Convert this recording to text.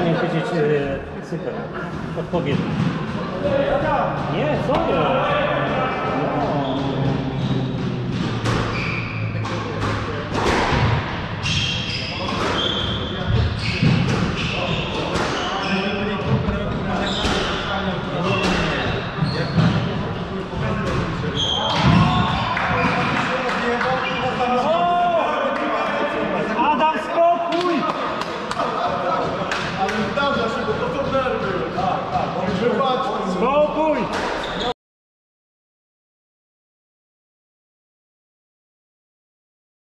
powinien powiedzieć yy, e, cyfrę odpowiednią. Nie.